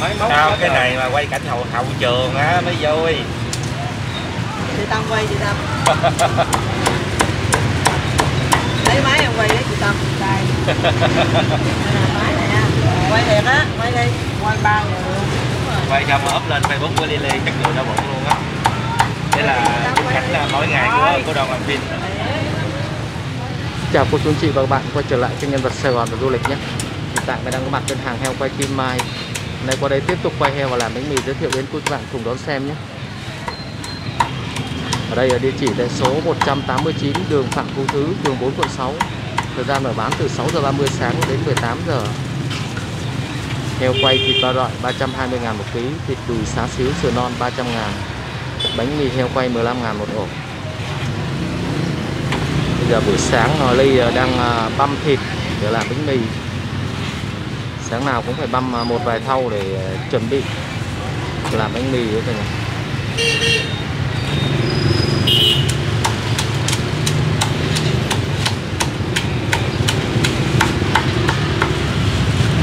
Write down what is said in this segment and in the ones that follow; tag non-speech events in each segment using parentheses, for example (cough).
máy móc Sao cái rồi. này mà quay cảnh hậu hậu trường á mới vui. Chị tâm quay chị tâm. Lấy máy em quay lấy chị tâm. Đây. Máy này á. Quay thiệt á quay đi. Quay ba người luôn Đúng rồi. quay xong up lên facebook của Lily chắc người đau bụng luôn á. Đây là cái cảnh là mỗi ngày của của đoàn làm phim Chào cô chú anh chị và các bạn quay trở lại kênh nhân vật Sài Gòn và du lịch nhé Hiện tại mình đang có mặt trên hàng heo quay Kim Mai. Nay qua đây tiếp tục quay heo và làm bánh mì giới thiệu đến quý các bạn cùng đón xem nhé. Ở đây là địa chỉ tại số 189 đường Phạm Phú Thứ, phường 4 quận 6 Thời gian mở bán từ 6 giờ 30 sáng đến 18 giờ. Heo quay thịt ba loại 320 ngàn một ký, thịt đùi xá xíu sườn non 300 ngàn. Bánh mì heo quay 15 ngàn một ổ. Bây giờ buổi sáng Hòa Ly đang à, băm thịt để làm bánh mì. Sáng nào cũng phải băm à, một vài thau để à, chuẩn bị làm bánh mì đấy cả nhà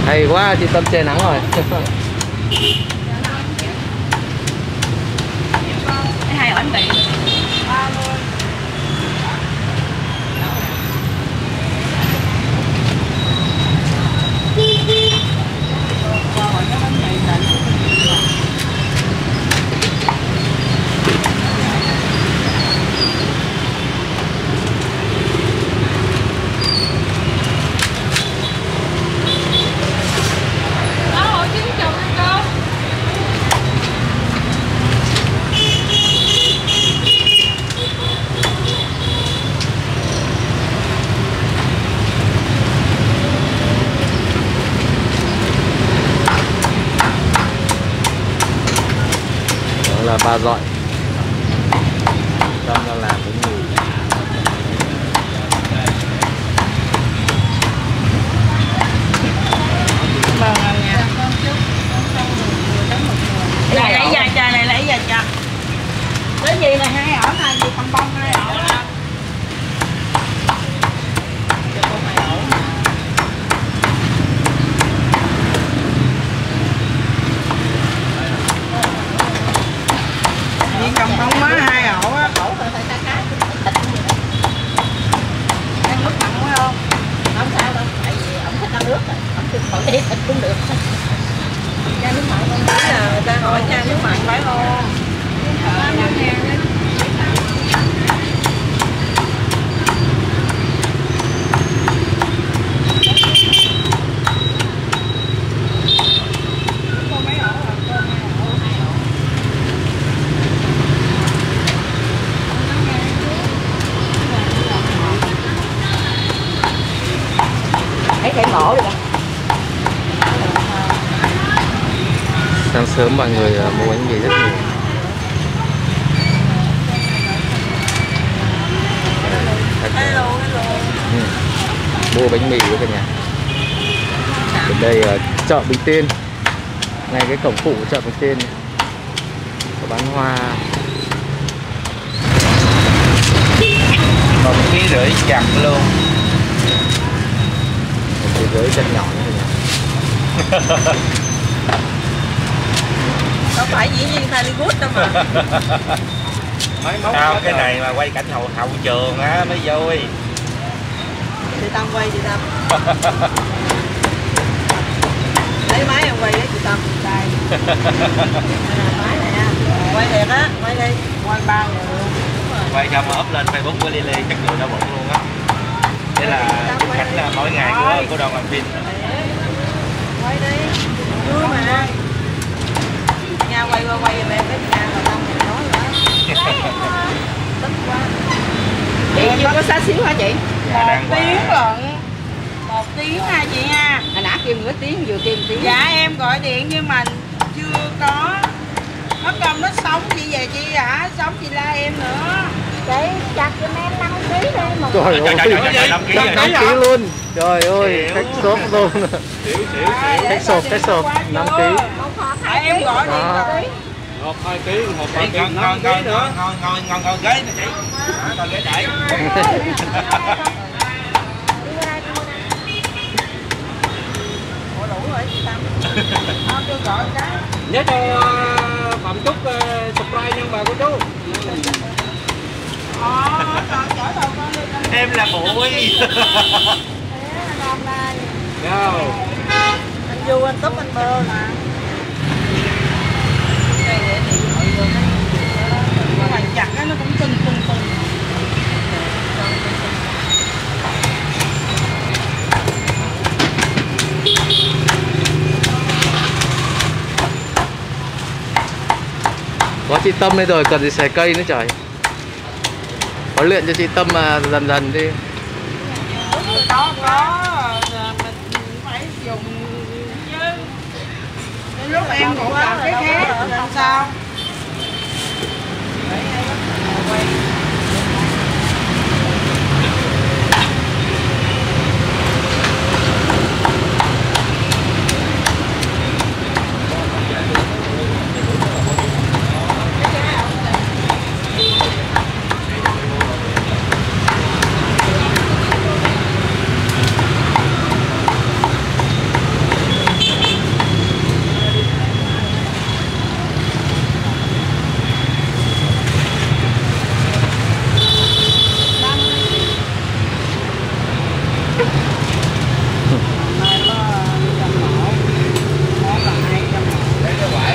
Hay quá, chị Tâm che nắng rồi. Hai ảnh bị Đó là ba dọi Tâm đang làm bánh mì vâng anh nha lấy lấy dài cha này lấy dài cha cái gì này hai ổ hai gì không bông hai ổ đó Cho con hai ổ. Chỉ cầm không má hai ổ á Ăn nước mặn quá không? không sao đâu tại vì ổng thích ăn nước rồi ổng thích khỏi đi thịt cũng được cha nước mặn con Đấy là người ta hỏi cha nước mặn phải không? Ờ, sớm mọi người ờ, mua bánh mì rất nhiều. Hello. ừ, Mua bánh mì với cả nhà. Đến đây ờ, chợ Bình Tiên. Ngay cái cổng phụ của chợ Bình Tiên. Này. Có bán hoa. Một ký rưỡi chặt luôn. Một cái giới chân nhỏ như thế này Đâu phải dĩ nhiên Hollywood đâu mà. (laughs) máy móc sao cái này mà quay cảnh hậu hậu trường á mới vui Chị Tâm quay chị Tâm. (laughs) Lấy máy em quay lấy chị Tâm. Đây. Máy này á. Quay thiệt á, quay đi. Quay ba người luôn. Đúng rồi. quay xong up lên facebook của Lily chắc người đau bụng luôn á đây là cái cảnh là mỗi ngày của của đoàn làm phim Quay đi. Vui mà. Nha quay qua quay giùm em cái Nha và Tâm thì nói nữa. Tức quá. chị chưa có xá xíu hả chị? Nhà đang qua. lận. Một tiếng ha chị nha. hồi nãy kêu nửa tiếng vừa kêu một tiếng. Dạ em gọi điện nhưng mà chưa có. Nó công nó sống chị về chị hả? Sống chị la em nữa. Chị chặt cho em 5 kg đi một Trời Trời, trời, ơi, năm ký rồi. năm ký luôn. Trời ơi, khách sốt luôn. Xỉu xỉu xỉu Khách sộp, khách sộp, 5 ký một Tại em gọi điện Đó. rồi hộp hai ký hộp ba ký ngon ngon nữa. ngon ngon ngon ngon ghế nè chị. Đó, còn ghế chạy Ờ, nhớ cho ờ, phạm trúc ờ, subscribe nhân bà của chú. Ờ, đi em là bụi Thế anh Du anh túp anh bơ mà Nó hoành chặt á, nó cũng tưng tưng tưng có chị Tâm đây rồi, cần gì xẻ cây nữa trời. Huấn luyện cho chị Tâm mà dần dần đi. Đó có. Mình phải dùng chứ. Lúc em cũng làm cái khác, làm sao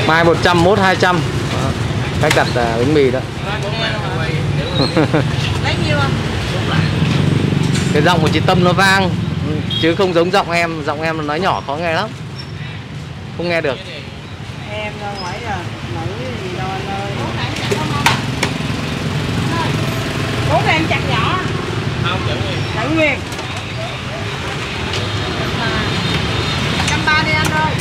mai 100 mốt 200 Đó. cách đặt à, bánh mì đó. Lấy nhiêu không cái giọng của chị Tâm nó vang chứ không giống giọng em. Giọng em nó nói nhỏ khó nghe lắm. Không nghe được. Em đâu phải là nữ gì đâu anh ơi. Bố em chặt nhỏ. Không chữ gì chặt nguyên trăm ba đi anh ơi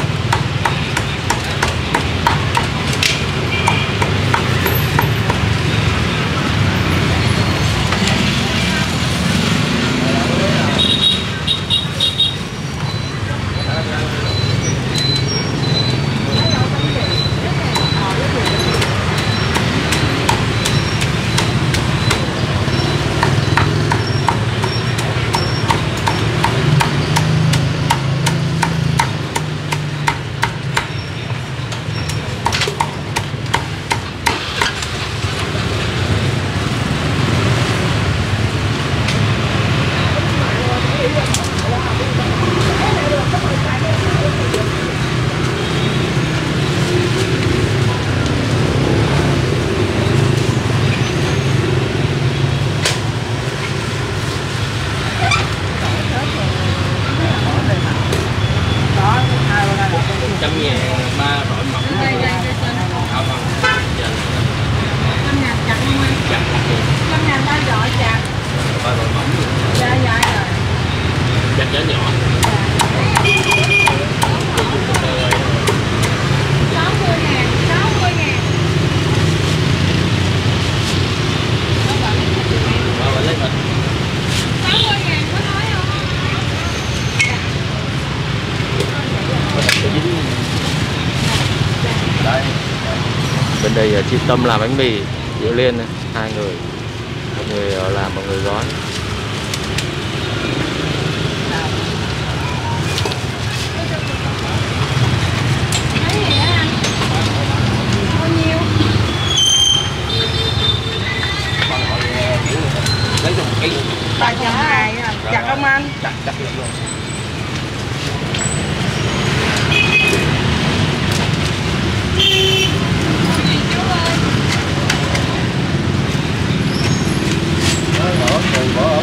đó hai bên đây là cái trăm ngàn ba loại mỏng đây đây đây trên không không năm ngàn chặt không anh chặt năm ngàn ba giỏi chặt ba loại mỏng dạ dạ rồi chặt nhỏ nhỏ sáu mươi ngàn sáu mươi ngàn ba loại lấy thịt sáu mươi ngàn có nói không đây bên đây à, chị Tâm làm bánh mì chị Liên này, hai người một người à, làm một người gói. Lấy cho một cây ba trăm hai á chặt không anh. Chặt chặt được luôn bỏ từ bỏ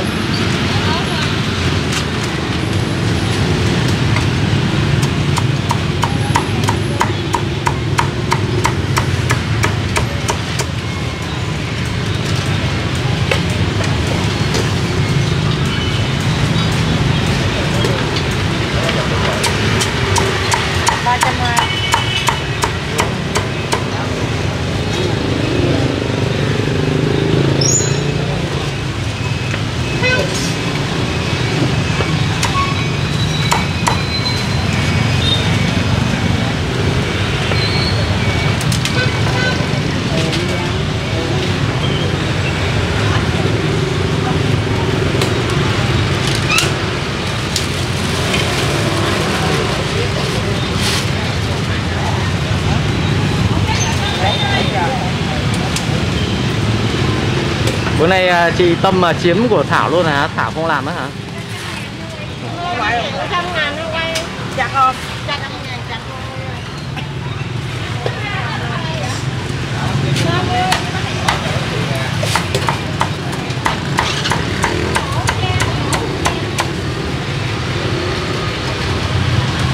bữa nay à, chị Tâm mà chiếm của Thảo luôn hả Thảo không làm nữa hả? Không phải rồi trăm ngàn nó quay chặt không chặt trăm ngàn chặt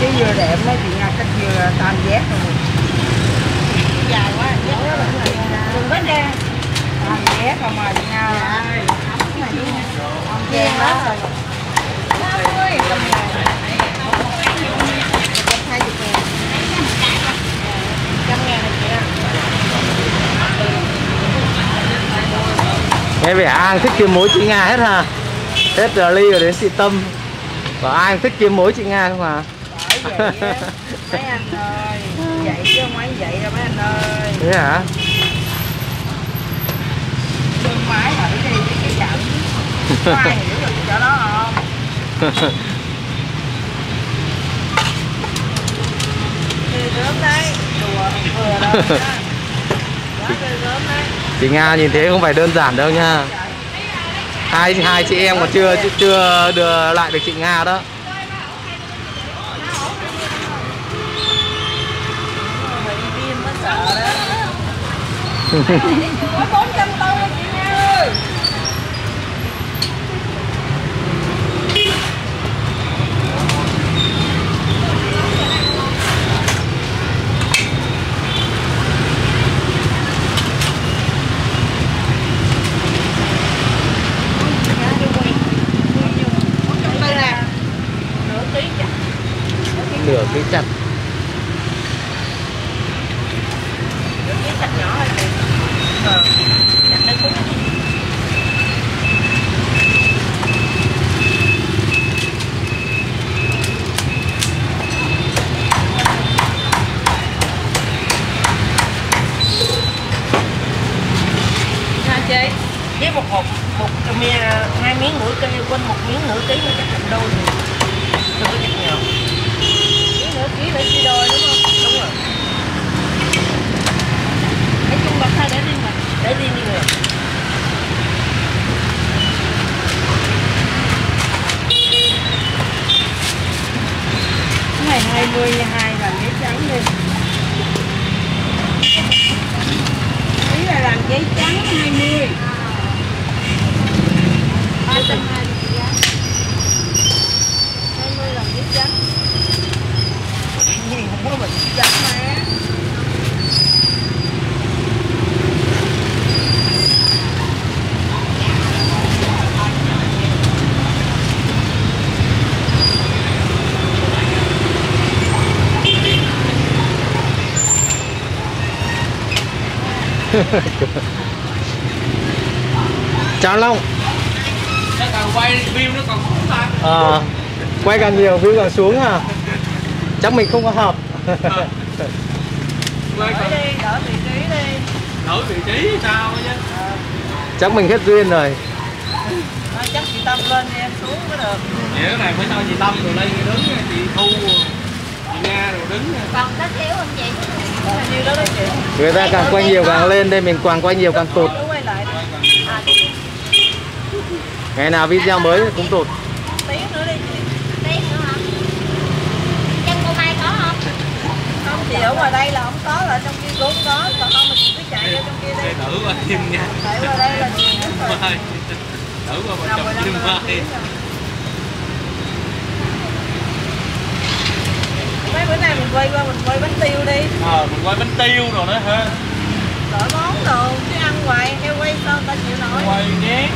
cái dừa đẹp mấy chị nga cách dừa tam giác. Rồi dài quá đừng có nè giác không mà chị nga ơi Chen đó rồi trăm ngàn này chị ạ nghe vẻ ai thích kiếm mối chị Nga hết hả? Hết giờ ly rồi đến chị Tâm. Và ai thích kiếm mối chị Nga không à vậy mấy anh ơi vậy chứ không phải vậy đâu mấy anh ơi. Thế hả lương máy thử đi với cái chậm có ai hiểu được chỗ đó không chị Nga nhìn thế không phải đơn giản đâu nha. Hai hai chị em còn chưa chưa đưa lại được chị Nga đó (laughs) bị viêm mới sợ đó có bốn trăm tô nha chị nha ơi đây nè nửa ký chặt nửa cái chặt ký chặt nhỏ thôi ờ chặt nó cũng chị. Với một hộp một mi hai miếng nửa ký quên một miếng nửa ký mà chắc thành đôi rồi đừng có chặt nhỏ nửa ký để chia đôi đúng không? Đúng rồi. Nói chung bật thay để đi mà. Để riêng đi cái này 20 nha hai làm giấy trắng đi. Ý là làm giấy trắng 20 ba trăm hai mươi chị giá 20 làm giấy trắng có mình. Trắng mà (laughs) chào Long. Nó quay view nó còn không ta à, quay càng nhiều view càng xuống à. Chắc mình không có hợp Còn đi đỡ vị trí đi. Đổi vị trí sao chứ? Chắc mình hết duyên rồi. Thôi chắc chị Tâm lên đi em xuống mới được. Vậy cái này phải cho chị Tâm rồi đây đứng chị Thu chị Nga rồi đứng. Còn có thiếu không chị. Như đó đó chị. Người ta càng quay nhiều càng lên đây mình càng quay nhiều càng tụt. Nó quay lại. Đi à ngày nào video mới cũng tụt tiếng nữa đi chị tí nữa hả chân cô mai có không chị ở ngoài đây là không có là trong kia cũng không có. Còn không chị cứ chạy vô trong kia đi Để thử qua thêm nha. Chạy qua đây là biết rồi. Thử qua đây thêm là mai. mấy bữa nay mình quay qua mình quay bánh tiêu đi. Ờ mình quay bánh tiêu rồi đó ha đổi món đồ chứ ăn hoài heo quay sao ta chịu nổi? Quay nhé.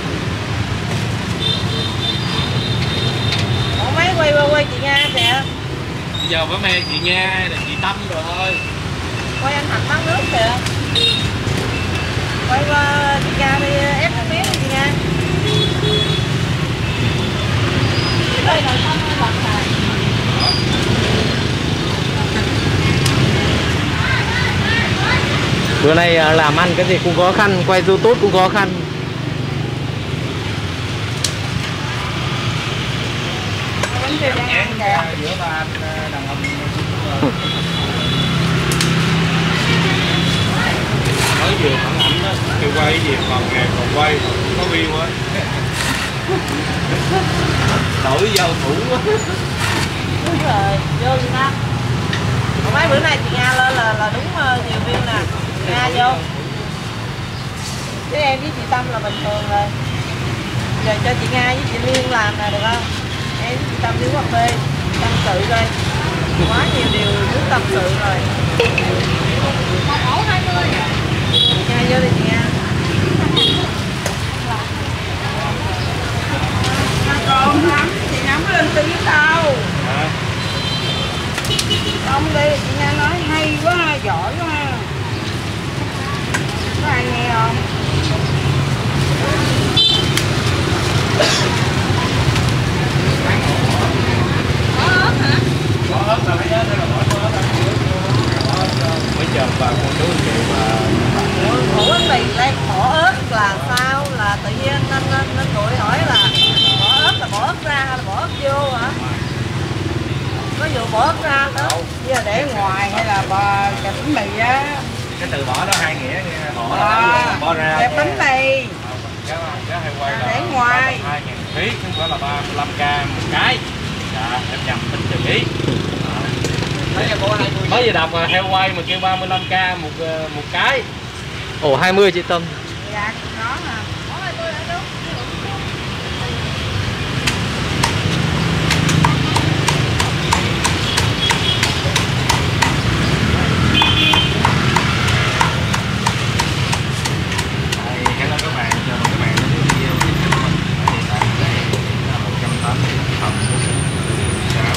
Ủa mấy quay qua quay chị Nga kìa Bây giờ phải mẹ chị Nga là chị Tâm rồi. Thôi quay anh Thành bán nước kìa. Quay qua chị Nga đi ép cái miếng đi chị Nga. Đây là ơi bật rồi bữa nay à, làm ăn cái gì cũng khó khăn quay youtube cũng khó khăn. Bánh tiêu đang ăn kìa quay có view quá. (laughs) Đổi vô thủ quá. Đúng rồi, vô gì ta? Mấy bữa nay chị nga lên là là đúng ờ, nhiều view nè. Nga vô. Chứ em với chị tâm là bình thường rồi. Giờ cho chị nga với chị liên làm nè, được không? Em với chị tâm đi cà phê, tâm sự đây quá nhiều điều muốn tâm sự rồi. Nga vô đi chị nga. Còn lắm chị nắm lên tiếng đâu à, ông đi chị nghe nói hay quá giỏi quá. Có ai nghe không có ớt là phải nhớ đây là bỏ số ớt mấy giờ bà con chú anh chị mà ủa thì đây bỏ ớt là sao là tự nhiên nên nên nên tụi hỏi là bỏ ớt là bỏ ớt ra hay là bỏ ớt vô hả có vụ bỏ ớt ra đó giờ để ngoài hay là bà kẹp bánh mì á cái từ bỏ đó hai nghĩa nghe bỏ à, bỏ ra kẹp bánh mì giá giá hay quay là để ngoài. hai ngàn ký chứ không phải là 35 k một cái dạ em nhầm tính từ ký mới vừa đọc là heo quay mà kêu 35 k một ờ, một cái. Ổ 20 chị Tâm dạ đó mà Đây, hello các bạn, chào mừng các bạn đến với video tiếp theo của mình. Hiện tại đây là 180 phẩm của sáu.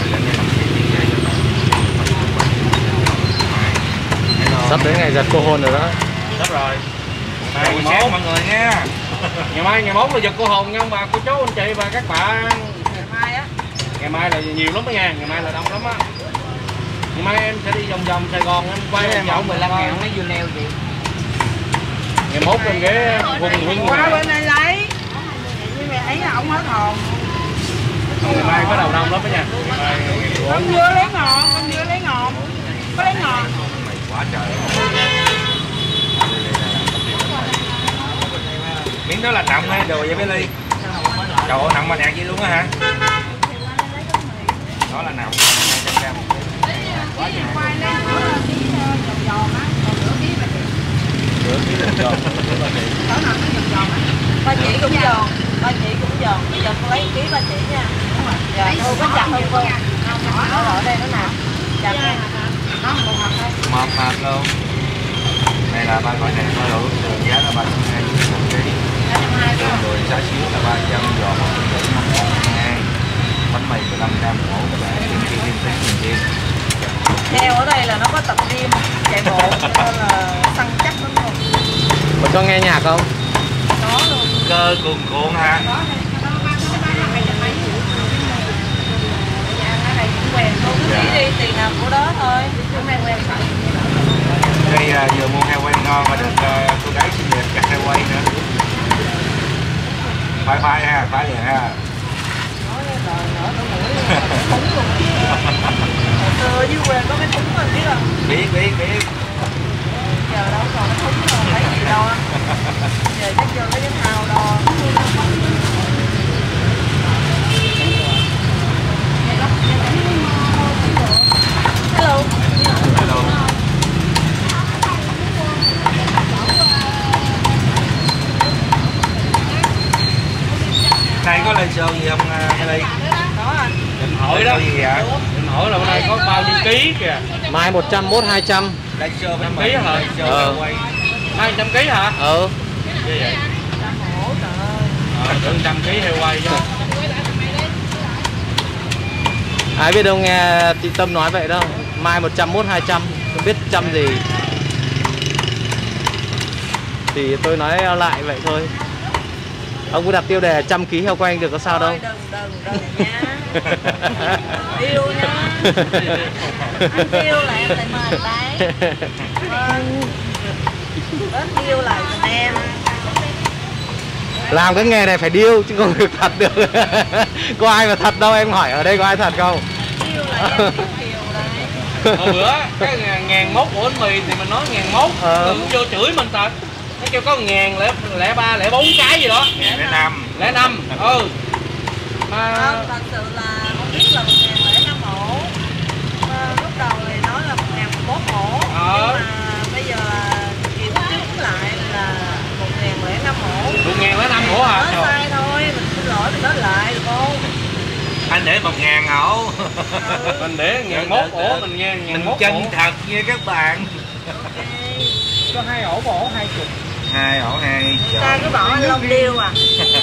Mình lên đây làm cái gì vậy các bạn? Đến ngày giật cô hôn rồi đó. Sắp rồi. Ngày buổi sáng mốt. mọi người nha. ngày mai ngày mốt là giật cô hồn nha ông bà cô chú anh chị và các bạn. Ngày mai á. Ngày mai là nhiều lắm đó nha ngày mai là đông lắm á. Ngày mai em sẽ đi vòng vòng sài gòn em quay em vòng 15 ngàn mấy dưa leo gì? Ngày mốt em ghé vùng huynh qua bên này lấy. Như mày ấy là ông hết hồn. Ngày mai có đầu đông lắm đó nha. Ngày mai ngày lấy ngọn con dưa lấy ngọn. Có lấy ngọn. Mày quá trời. Miếng đó là nặng hay đồ vậy bé Ly? Trời ơi, nặng mà nặng gì luôn á hả? Đó là nọng, 200 gram một ký. Quá trời. giòn nửa ký chị cỡ nào nó giòn giòn á ba chị cũng giòn ba chị cũng giòn bây giờ cô lấy ký ba chị nha dạ thôi có chặt không cô nó ở đây nó nè chặt nha một hộp thôi luôn. Này là ba gói này có đủ đường giá là ba trăm hai mươi một ký. Trăm đường đùi xá xíu là ba trăm giò một ký năm một hai. Bánh mì 15 gram một ổ các bạn kim chi kim tính kim chi heo ở đây là nó có tập gym chạy bộ cho nên là săn chắc lắm luôn. Mà cho nghe nhạc không? Có luôn. Cơ cuồn cuộn hả có đây nó ba trăm ba trăm mấy mấy nhà cái cô cứ nghĩ đi tiền nào của đó thôi. Hôm nay quen phải đây là vừa mua heo quay ngon và được ờ, cô gái xinh đẹp chặt heo quay nữa. Phải phải ha phải liền ha. Rồi luôn luôn hồi dưới quê có cái thúng anh biết không biết biết biết giờ đâu còn cái thúng đâu thấy gì đâu á. Giờ chắc vô lấy cái thao đo hello. Hello. Này có lên show gì không Kelly? đó anh định hỏi đó. Gì vậy? định hỏi là bữa nay có bao nhiêu ký kìa. Mai 100 mốt 200 Lên show bánh Năm mì, ký hả? Ờ. hai trăm ký hả? Ờ như vậy? Trăm hổ trời ơi. ờ ký heo quay chứ ai biết đâu nghe chị Tâm nói vậy đâu mai 100 mốt 200 không biết trăm gì. Thì tôi nói lại vậy thôi. Ông cứ đặt tiêu đề trăm ký heo quanh được có sao đâu. Đừng đừng đừng nha. (laughs) Yêu nha. Anh yêu là em lại mời đấy. Vâng. Đến em. Làm cái nghề này phải điêu chứ không được thật (laughs) được. Có ai mà thật đâu em hỏi ở đây có ai thật không? Yêu là em yêu kiều đấy hồi bữa cái ngàn, mốt của bánh mì thì mình nói ngàn mốt Ờ. đừng vô chửi mình thật nó kêu có ngàn lẻ lẻ ba lẻ bốn cái gì đó. Ngàn đến năm. Lẻ năm ừ. Mà Không, thật sự là không biết là một ngàn lẻ năm ổ Mà lúc đầu thì nói là một ngàn mốt ổ Ờ. nhưng mà bây giờ là kiểm chứng lại là một ngàn lẻ năm ổ một ngàn lấy năm ổ hả nói Trời. sai thôi mình xin lỗi mình nói lại được không anh để một ngàn ổ. Mình để ngàn mốt ổ mình nghe ngàn mình chân ổ. thật như các bạn. Có hai ổ một ổ hai chục. Hai ổ hai ta cứ bỏ lông điêu à.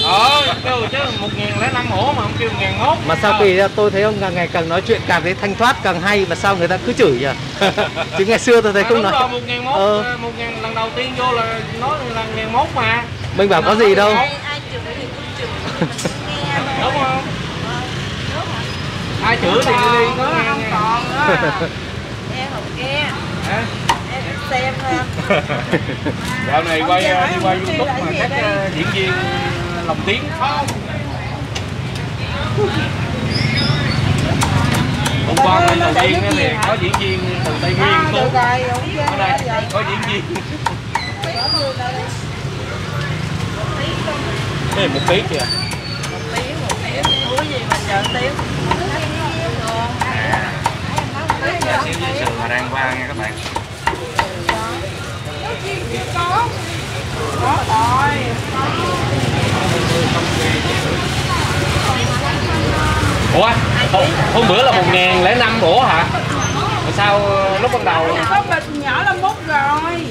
Ờ kêu chứ một ngàn lấy năm ổ mà không kêu ngàn mốt. Mà sao kỳ ra tôi thấy ông càng ngày càng nói chuyện càng thấy thanh thoát càng hay mà sao người ta cứ chửi nhỉ? (laughs) Chứ ngày xưa tôi thấy À, không rồi nói. một ngàn mốt Ờ. một ngàn lần đầu tiên vô là nói là ngàn mốt mà. Mình bảo có gì đâu. ai ai chửi thì cũng chửi. Đúng không? Ai chửi thì đi nữa, không còn nữa. (laughs) Em không nghe. Hả? em xem thôi. (laughs) Dạo này quay hỏi đi quay youtube mà các ờ, diễn viên ờ, lồng tiếng không? Hôm qua nó đầu tiên thì có diễn viên từ tây nguyên à, ông ở đây có diễn viên. Thế một tiếng kìa. Một tiếng một tiếng. Thú gì mà chờ tiếng là xíu dưới sườn mà đang qua nha các bạn có rồi ủa hôm, hôm bữa là một ngàn lẻ năm ổ hả? Mà sao lúc ban đầu có bịch nhỏ là mốt rồi.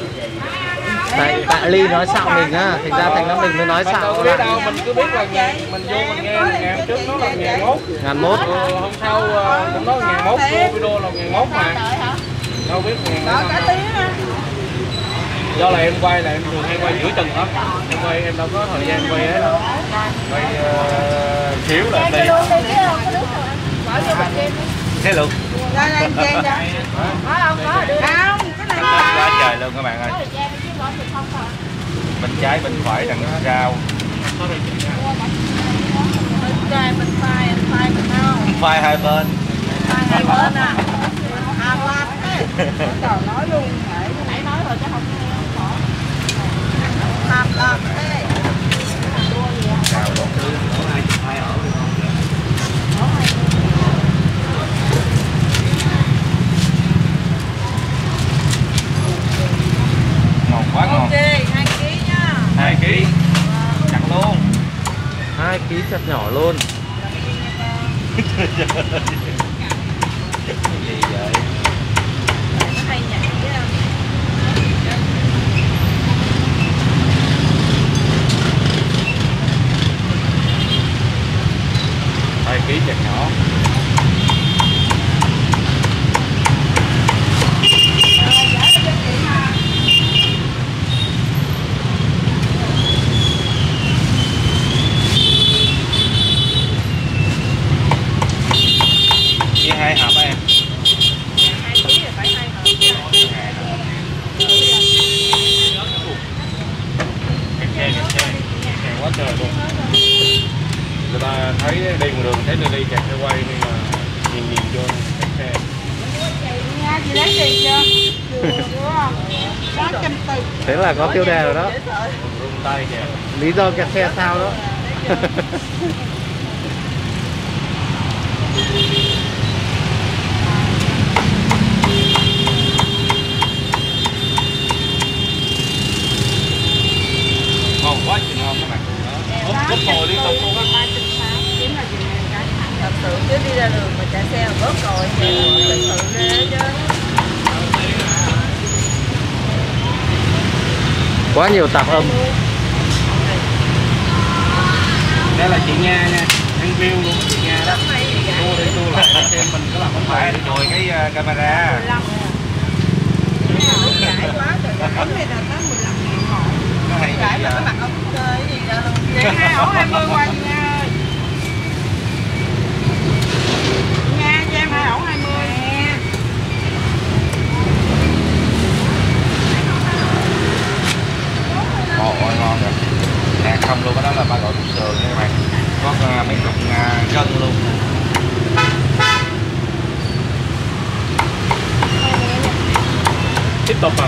Tại, tại Ly nói xạo mình á, thành ra thành ra mình mới nói mình đâu có đâu mình cứ biết là ngàn mình vô mình nghe ngàn trước nó là ngàn mốt. Ngàn mốt. Ờ, hôm sau ờ, cũng nói ngàn mốt video là ngàn mốt mà. đâu biết ngàn đợi cả tiếng do là em quay là em thường hay quay giữa chừng lắm. Em quay em đâu có thời gian quay hết đâu. Quay uh, xíu là đi thế luôn. Đây đây Giang ra không cái này quá trời luôn các bạn ơi bên trái bên phải đằng rau bên trai bên phải anh phải bên không phai hai bên. Phải hai bên. À à loạt trời nói luôn. nãy nãy nói rồi chứ không làm loạt thế rau đủ thứ đủ hai chục hai ổ ngon quá ngon. Ok hai ký nha. Hai ký. Chặt luôn. Hai ký chặt nhỏ luôn. gì vậy hai ký chặt nhỏ chia hai hộp á em hai ký là phải hai hộp kẹt xe kẹt xe kẹt quá trời luôn người ta thấy đi một đường thấy đi đi kẹt xe quay nên là nhìn nhìn vô kẹt xe nha chị lấy gì chưa chưa không sáu trăm tư Thế là có tiêu đề rồi đó rung tay kìa Lý do kẹt xe sao đó. ngon quá chị ngon các bạn cúp cúp ngồi liên tục luôn á thật sự, chứ đi ra đường mà chạy xe bớt rồi thì thật sự ghê chứ Quá nhiều tạp âm. đây là chị Nga nha ăn view luôn chị Nga đó. Gì tua đi tua lại để xem mình có làm không phải phải chùi cái ờ, camera. Cái này là tới 15 ngàn hộ nó hay giải gì mà vậy cái mặt ông chơi gì vậy? Vậy hai ổ 20 qua chị Nga ơi Nga cho em hai ổ 20 Ồ, ôi, ngon rồi nè không luôn cái đó là ba gọi cục sườn nha các bạn có ờ, mấy cục ờ, gân luôn tiếp tục à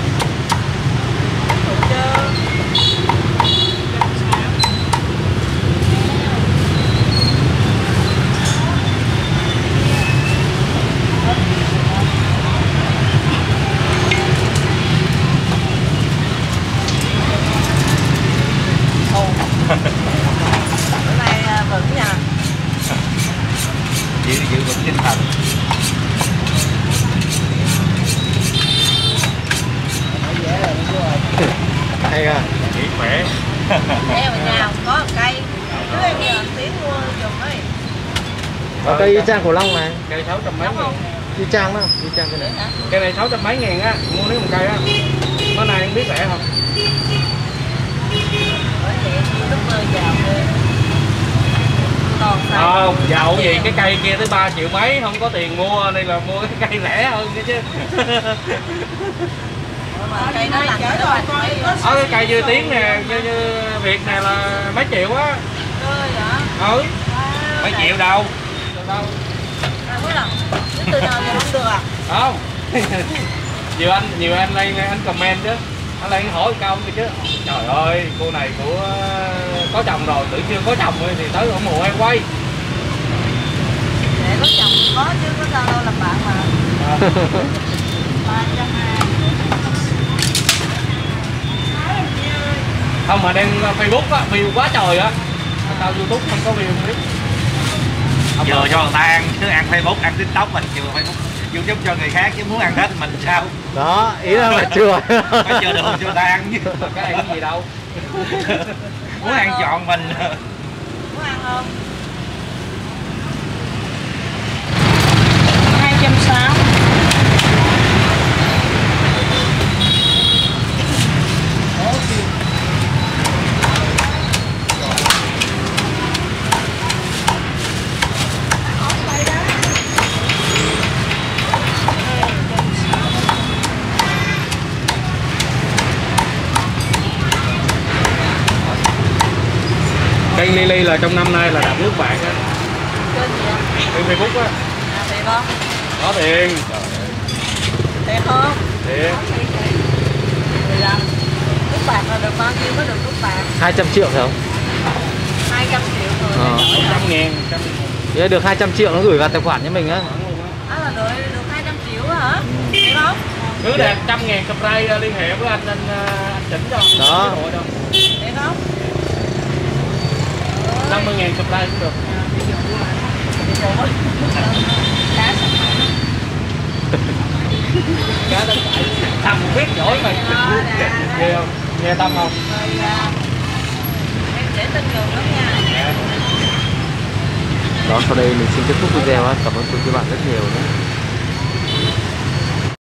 khỏe Theo ở nhà không có cây. Cứ em giờ tiếng mua dùng ấy. Có cây y chang khổ long này cây sáu trăm mấy Đúng không? nghìn Y chang đó Y chang cái này. Cây này sáu trăm mấy ngàn á mua nếu một cây á. Nó này không biết rẻ không? Không giàu gì? Cái cây kia tới 3 triệu mấy không có tiền mua nên là mua cái cây rẻ hơn nữa chứ (laughs) cây nó lạnh rồi ở cái cây dưa tiếng nè như, như việt nè là mấy triệu á Ơi ừ mấy triệu đâu đâu từ nào không được à? không nhiều anh nhiều anh lên anh comment chứ anh lên hỏi câu kia chứ trời ơi cô này của có chồng rồi tự chưa có chồng thì tới ủng hộ em quay Để có chồng có chứ có sao đâu làm bạn mà Ba trăm hai không mà đang facebook á view quá trời á. Sao youtube không có view không biết. Không Vừa cho người ta ăn cứ ăn Facebook, ăn TikTok mình chừa Facebook YouTube cho người khác chứ muốn ăn hết mình sao? Đó ý là phải chừa (laughs) phải chờ được cho ta ăn chứ. Cái này cái gì đâu. Muốn ăn chọn mình. Muốn ăn không? hai trăm sáu cây lily là trong năm nay là đạt nước bạc á Kênh facebook á À, thiệt không? có tiền Thiệt không? thiệt 15 Nước bạc là được bao nhiêu mới được nước bạc? 200 triệu phải không? 200 triệu người Ờ. mới đổi trăm hả? ngàn trăm Thế là được 200 triệu nó gửi vào tài khoản cho mình á Đó là được, được 200 triệu hả? Thiệt không? cứ đạt trăm ngàn subscribe liên hệ với anh anh, ờ, anh chỉnh cho Đó. Thiệt không? Năm mươi ngàn subscribe cũng được. (laughs) Cá đánh phải thầm biết giỏi mày nghe không? Nghe tâm không? Để tin đường lắm nha. Đó sau đây mình xin kết thúc video á Cảm ơn quý vị các bạn rất nhiều nhé